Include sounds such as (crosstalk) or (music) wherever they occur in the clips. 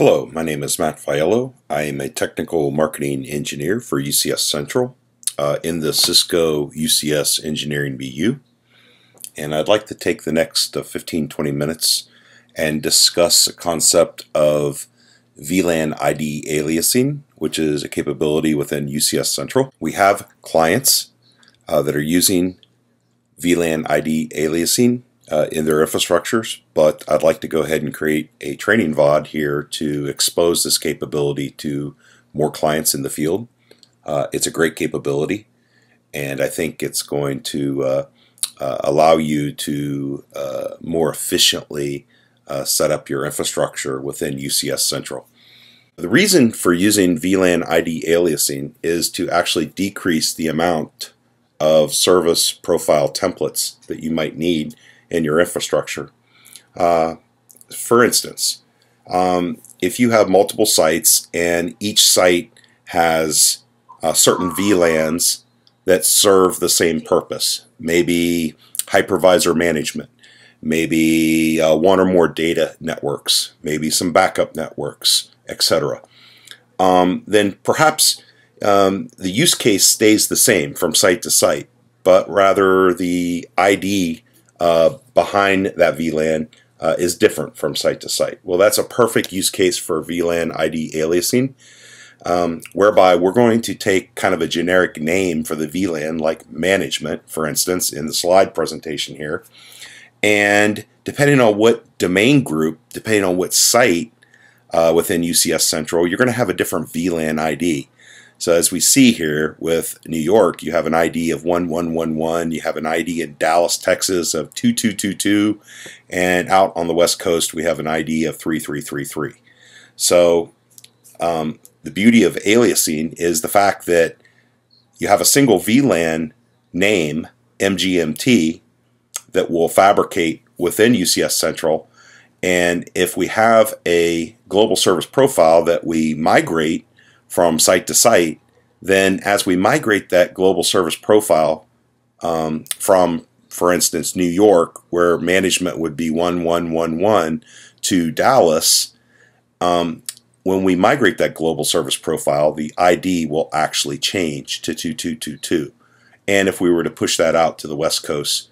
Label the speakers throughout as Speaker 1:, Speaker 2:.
Speaker 1: Hello, my name is Matt Fiello. I am a technical marketing engineer for UCS Central uh, in the Cisco UCS Engineering BU. And I'd like to take the next uh, 15 20 minutes and discuss a concept of VLAN ID aliasing, which is a capability within UCS Central. We have clients uh, that are using VLAN ID aliasing uh, in their infrastructures, but I'd like to go ahead and create a training VOD here to expose this capability to more clients in the field. Uh, it's a great capability, and I think it's going to uh, uh allow you to uh, more efficiently uh, set up your infrastructure within UCS Central. The reason for using VLAN ID aliasing is to actually decrease the amount of service profile templates that you might need in your infrastructure. Uh, for instance, um, if you have multiple sites and each site has uh, certain VLANs that serve the same purpose, maybe hypervisor management, maybe uh, one or more data networks, maybe some backup networks, etc. Um, then perhaps um, the use case stays the same from site to site, but rather the ID uh, behind that VLAN uh, is different from site to site. Well, that's a perfect use case for VLAN ID aliasing, um, whereby we're going to take kind of a generic name for the VLAN, like management, for instance, in the slide presentation here. And depending on what domain group, depending on what site uh, within UCS Central, you're going to have a different VLAN ID. So as we see here with New York, you have an ID of 1111, you have an ID in Dallas, Texas of 2222, and out on the West Coast we have an ID of 3333. So um, the beauty of aliasing is the fact that you have a single VLAN name, MGMT, that will fabricate within UCS Central. And if we have a global service profile that we migrate from site to site, then as we migrate that global service profile um, from, for instance, New York, where management would be 1111, to Dallas, um, when we migrate that global service profile, the ID will actually change to 2222. And if we were to push that out to the West Coast,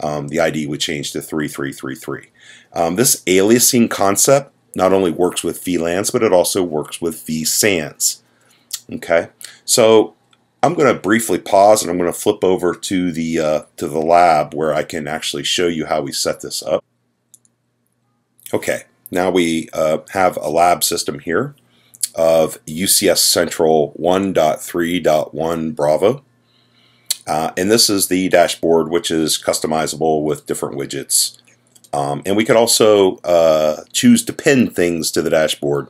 Speaker 1: um, the ID would change to 3333. Um, this aliasing concept not only works with VLANs, but it also works with vSANs. Okay, so I'm going to briefly pause and I'm going to flip over to the uh, to the lab where I can actually show you how we set this up. Okay, now we uh, have a lab system here of UCS Central 1.3.1 Bravo. Uh, and this is the dashboard, which is customizable with different widgets. Um, and we could also uh, choose to pin things to the dashboard.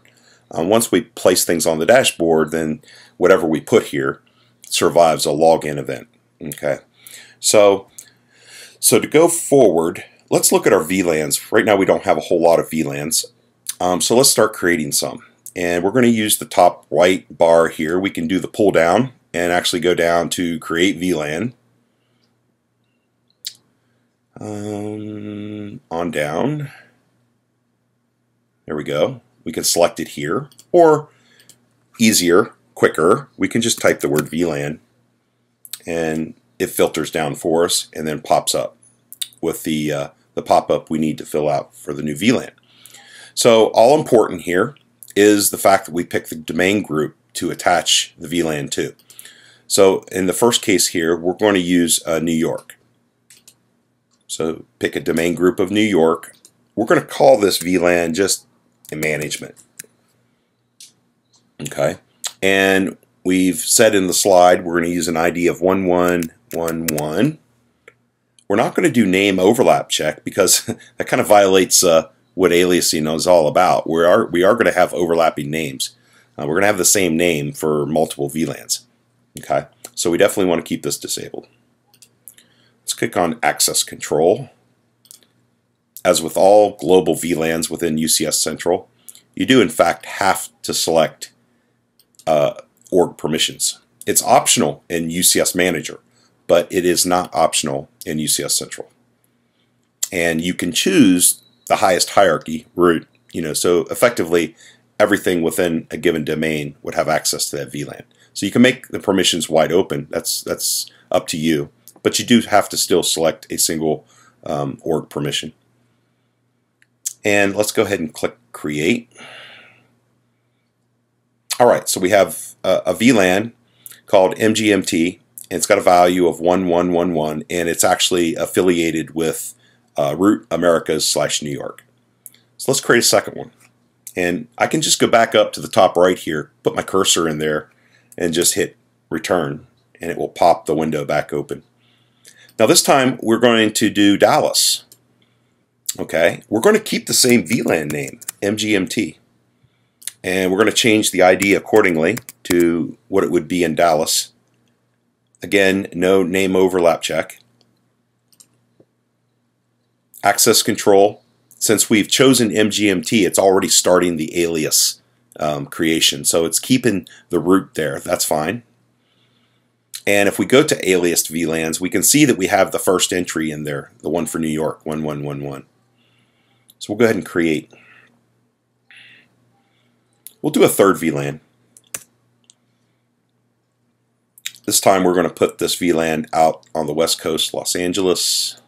Speaker 1: Uh, once we place things on the dashboard, then whatever we put here survives a login event. Okay, so so to go forward, let's look at our VLANs. Right now we don't have a whole lot of VLANs, um, so let's start creating some. And we're going to use the top right bar here. We can do the pull down and actually go down to create VLAN. Um, on down. There we go. We can select it here, or easier, quicker, we can just type the word VLAN and it filters down for us and then pops up with the, uh, the pop-up we need to fill out for the new VLAN. So all important here is the fact that we pick the domain group to attach the VLAN to. So in the first case here, we're going to use uh, New York. So pick a domain group of New York. We're going to call this VLAN just management. Okay. And we've said in the slide we're going to use an ID of 1111. We're not going to do name overlap check because (laughs) that kind of violates uh, what aliasing is all about. We are, we are going to have overlapping names. Uh, we're going to have the same name for multiple VLANs. Okay, so we definitely want to keep this disabled. Click on Access Control. As with all global VLANs within UCS Central, you do in fact have to select uh, org permissions. It's optional in UCS Manager, but it is not optional in UCS Central. And you can choose the highest hierarchy root, you know, so effectively everything within a given domain would have access to that VLAN. So you can make the permissions wide open. That's that's up to you. But you do have to still select a single um, org permission. And let's go ahead and click Create. All right, so we have a, a VLAN called MGMT, and it's got a value of 1111, and it's actually affiliated with uh, Root Americas slash New York. So let's create a second one. And I can just go back up to the top right here, put my cursor in there, and just hit return, and it will pop the window back open. Now this time we're going to do Dallas. Okay, we're going to keep the same VLAN name, MGMT. And we're going to change the ID accordingly to what it would be in Dallas. Again, no name overlap check. Access control. Since we've chosen MGMT, it's already starting the alias um, creation. So it's keeping the root there. That's fine. And if we go to aliased VLANs, we can see that we have the first entry in there, the one for New York, 1111. So we'll go ahead and create. We'll do a third VLAN. This time we're going to put this VLAN out on the west coast, Los Angeles.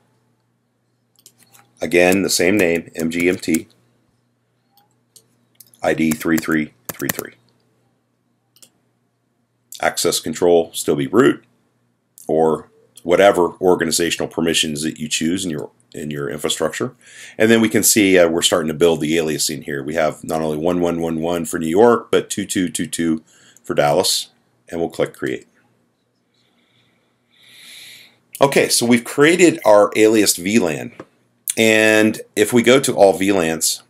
Speaker 1: Again, the same name, MGMT. ID 3333. Access control, still be root, or whatever organizational permissions that you choose in your in your infrastructure. And then we can see uh, we're starting to build the aliasing here. We have not only 1111 for New York, but 2222 for Dallas. And we'll click Create. Okay, so we've created our aliased VLAN. And if we go to all VLANs,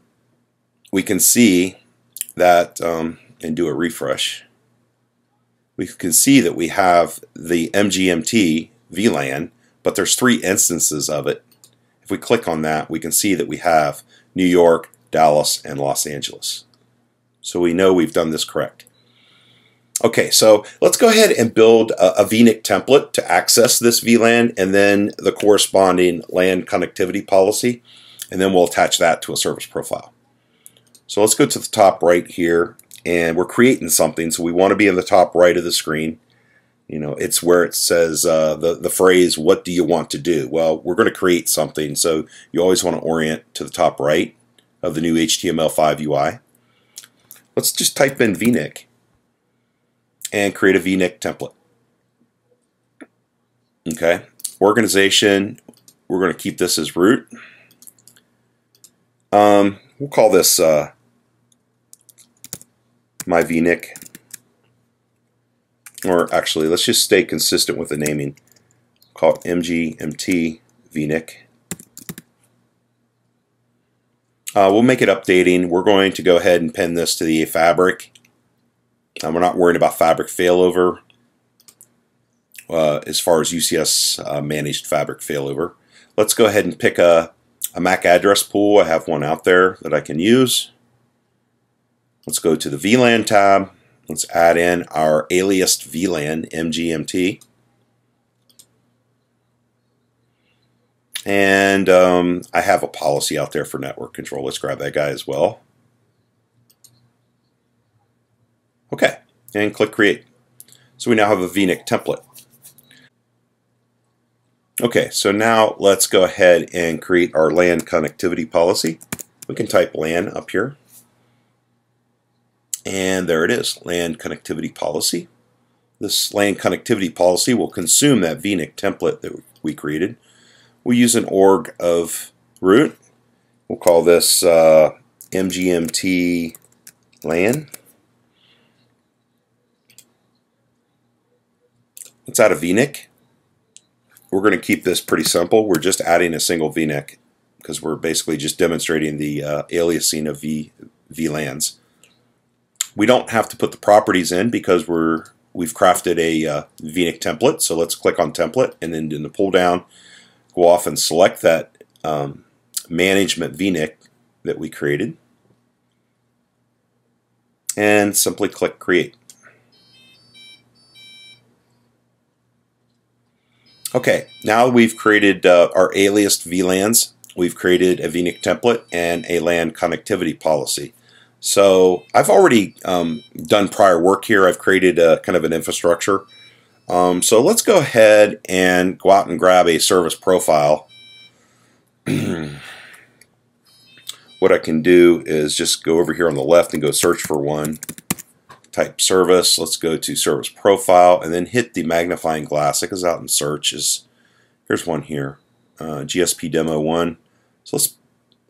Speaker 1: we can see that, um, and do a refresh, we can see that we have the MGMT VLAN, but there's three instances of it if we click on that, we can see that we have New York, Dallas, and Los Angeles. So we know we've done this correct. Okay, so let's go ahead and build a, a VNIC template to access this VLAN and then the corresponding LAN connectivity policy, and then we'll attach that to a service profile. So let's go to the top right here, and we're creating something, so we want to be in the top right of the screen. You know, it's where it says uh, the, the phrase, what do you want to do? Well, we're going to create something, so you always want to orient to the top right of the new HTML5 UI. Let's just type in VNIC and create a VNIC template. Okay, organization, we're going to keep this as root. Um, we'll call this uh, my VNIC or actually, let's just stay consistent with the naming. Call it MGMT VNIC. Uh, we'll make it updating. We're going to go ahead and pin this to the fabric. Uh, we're not worried about fabric failover uh, as far as UCS uh, managed fabric failover. Let's go ahead and pick a, a MAC address pool. I have one out there that I can use. Let's go to the VLAN tab. Let's add in our aliased VLAN MGMT. And um, I have a policy out there for network control. Let's grab that guy as well. Okay, and click Create. So we now have a VNIC template. Okay, so now let's go ahead and create our LAN connectivity policy. We can type LAN up here. And there it is, LAN connectivity policy. This LAN connectivity policy will consume that VNIC template that we created. We use an org of root. We'll call this uh, MGMT LAN. It's out of VNIC. We're going to keep this pretty simple. We're just adding a single VNIC because we're basically just demonstrating the uh, aliasing of v, VLANs. We don't have to put the properties in because we're we've crafted a uh, VNIC template. So let's click on template and then in the pull down, go off and select that um, management VNIC that we created and simply click create. Okay, now we've created uh, our aliased VLANs. We've created a VNIC template and a LAN connectivity policy. So I've already um, done prior work here. I've created a kind of an infrastructure. Um, so let's go ahead and go out and grab a service profile. (clears throat) what I can do is just go over here on the left and go search for one. Type service. Let's go to service profile and then hit the magnifying glass. It goes out and searches. Here's one here. Uh, GSP demo one. So let's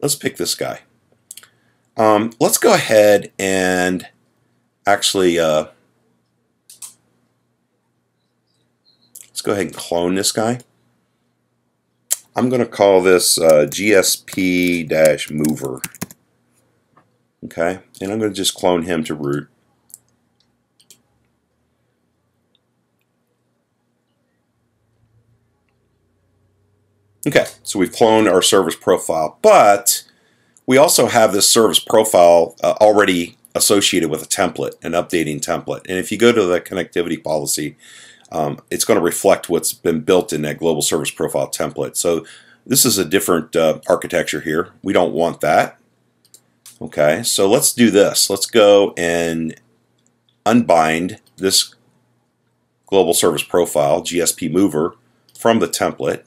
Speaker 1: let's pick this guy. Um, let's go ahead and actually uh, let's go ahead and clone this guy. I'm going to call this uh, GSP-mover. Okay, and I'm going to just clone him to root. Okay, so we've cloned our service profile, but we also have this service profile uh, already associated with a template, an updating template. And if you go to the connectivity policy, um, it's going to reflect what's been built in that global service profile template. So this is a different uh, architecture here. We don't want that. Okay, so let's do this. Let's go and unbind this global service profile, GSP mover, from the template.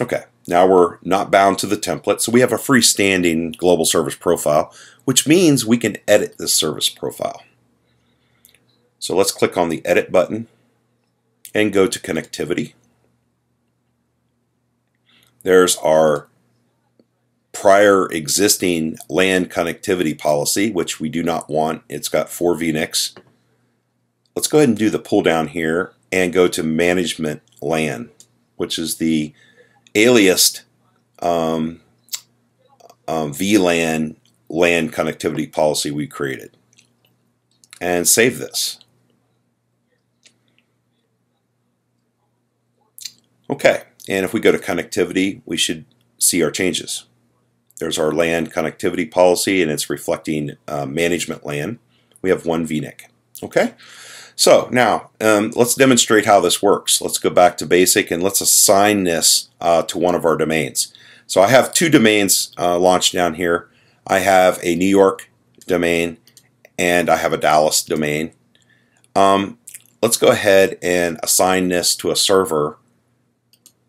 Speaker 1: Okay, now we're not bound to the template, so we have a freestanding global service profile, which means we can edit this service profile. So let's click on the Edit button and go to Connectivity. There's our prior existing LAN connectivity policy, which we do not want. It's got four VNICs. Let's go ahead and do the pull down here and go to Management LAN, which is the aliased um, um, VLAN LAN connectivity policy we created. And save this. Okay, and if we go to connectivity, we should see our changes. There's our LAN connectivity policy, and it's reflecting uh, management LAN. We have one VNIC. Okay, so now um, let's demonstrate how this works. Let's go back to basic and let's assign this uh, to one of our domains. So I have two domains uh, launched down here. I have a New York domain and I have a Dallas domain. Um, let's go ahead and assign this to a server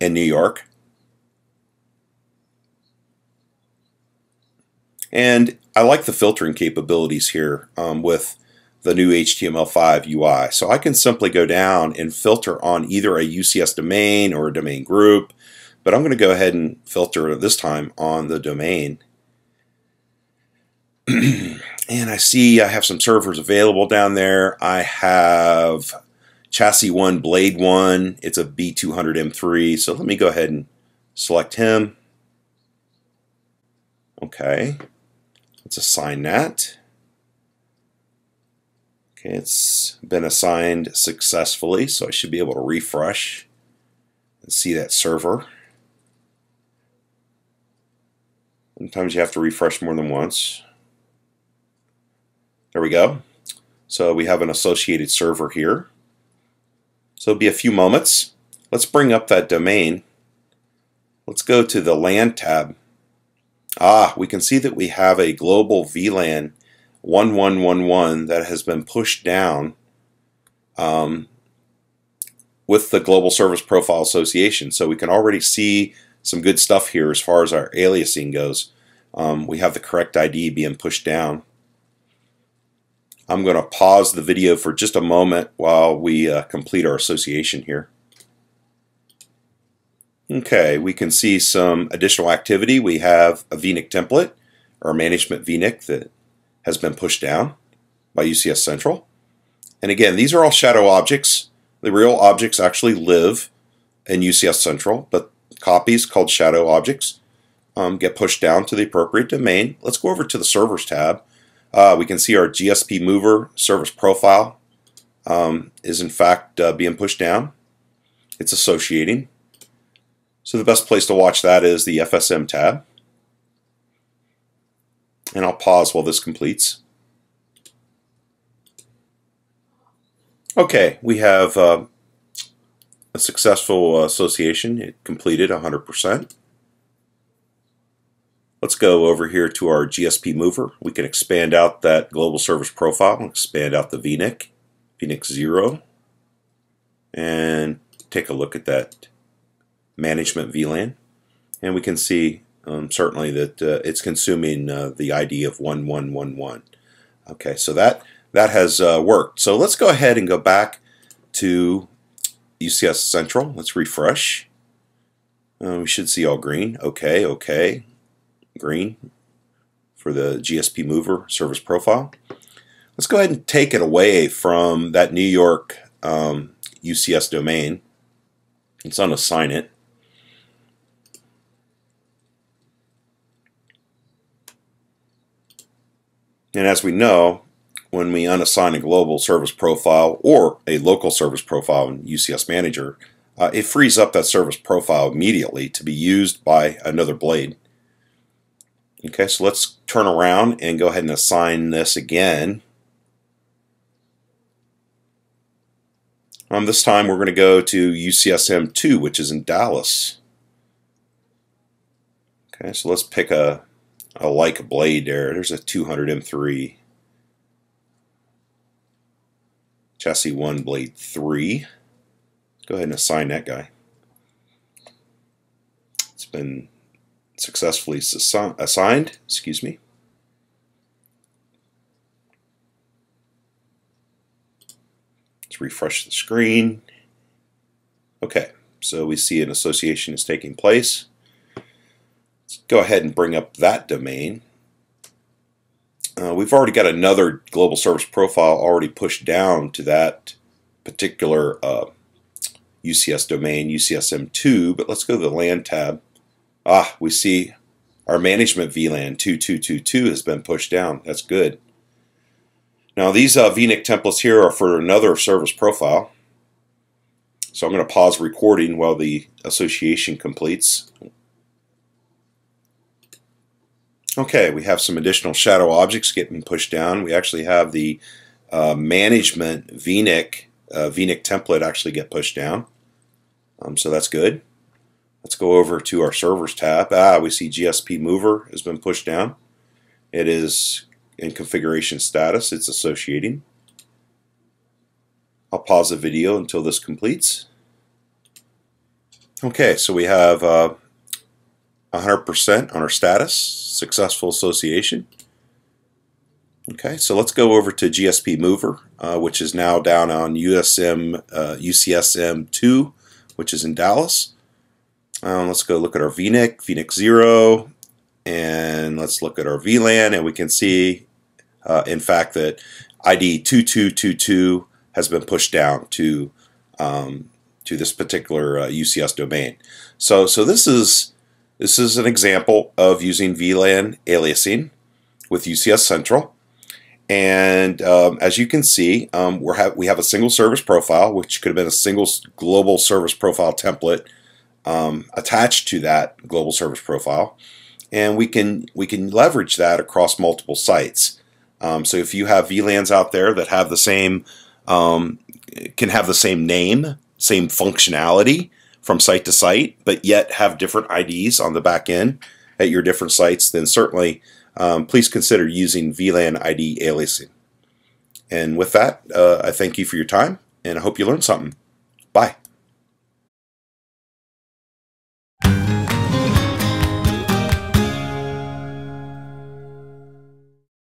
Speaker 1: in New York. And I like the filtering capabilities here um, with the new HTML5 UI. So I can simply go down and filter on either a UCS domain or a domain group, but I'm going to go ahead and filter this time on the domain. (clears throat) and I see I have some servers available down there. I have chassis 1, blade 1. It's a B200M3. So let me go ahead and select him. Okay. Let's assign that. Okay, it's been assigned successfully, so I should be able to refresh and see that server. Sometimes you have to refresh more than once. There we go. So we have an associated server here. So it'll be a few moments. Let's bring up that domain. Let's go to the LAN tab. Ah, we can see that we have a global VLAN 1111 that has been pushed down um, with the Global Service Profile Association. So we can already see some good stuff here as far as our aliasing goes. Um, we have the correct ID being pushed down. I'm going to pause the video for just a moment while we uh, complete our association here. Okay, we can see some additional activity. We have a VNIC template, or management VNIC that has been pushed down by UCS Central. And again, these are all shadow objects. The real objects actually live in UCS Central, but copies called shadow objects um, get pushed down to the appropriate domain. Let's go over to the servers tab. Uh, we can see our GSP mover service profile um, is in fact uh, being pushed down. It's associating. So the best place to watch that is the FSM tab and I'll pause while this completes. Okay, we have uh, a successful association. It completed 100%. Let's go over here to our GSP mover. We can expand out that global service profile, expand out the VNIC, VNIC 0, and take a look at that management VLAN. And we can see um, certainly that uh, it's consuming uh, the ID of 1111. Okay, so that, that has uh, worked. So let's go ahead and go back to UCS Central. Let's refresh. Uh, we should see all green. Okay, okay green for the GSP mover service profile. Let's go ahead and take it away from that New York um, UCS domain. Let's unassign it. And as we know, when we unassign a global service profile or a local service profile in UCS Manager, uh, it frees up that service profile immediately to be used by another blade. Okay, so let's turn around and go ahead and assign this again. Um, this time we're going to go to UCSM2, which is in Dallas. Okay, so let's pick a, a like blade there. There's a 200 M3. Chassis 1, blade 3. Go ahead and assign that guy. It's been successfully assigned. Excuse me. Let's refresh the screen. Okay, so we see an association is taking place. Let's go ahead and bring up that domain. Uh, we've already got another global service profile already pushed down to that particular uh, UCS domain, UCSM2, but let's go to the LAN tab Ah, we see our management VLAN 2222 has been pushed down. That's good. Now these uh, VNIC templates here are for another service profile. So I'm going to pause recording while the association completes. Okay, we have some additional shadow objects getting pushed down. We actually have the uh, management VNIC, uh, VNIC template actually get pushed down. Um, so that's good. Let's go over to our servers tab. Ah, we see GSP mover has been pushed down. It is in configuration status. It's associating. I'll pause the video until this completes. Okay, so we have 100% uh, on our status, successful association. Okay, so let's go over to GSP Mover, uh, which is now down on USM uh, UCSM 2, which is in Dallas. Um, let's go look at our VNIC, VNIC 0, and let's look at our VLAN, and we can see, uh, in fact, that ID 2222 has been pushed down to um, to this particular uh, UCS domain. So, so this is this is an example of using VLAN aliasing with UCS Central. And um, as you can see, um, we ha we have a single service profile, which could have been a single global service profile template um, attached to that global service profile, and we can we can leverage that across multiple sites. Um, so if you have VLANs out there that have the same um, can have the same name, same functionality from site to site, but yet have different IDs on the back end at your different sites, then certainly um, please consider using VLAN ID aliasing. And with that, uh, I thank you for your time, and I hope you learned something.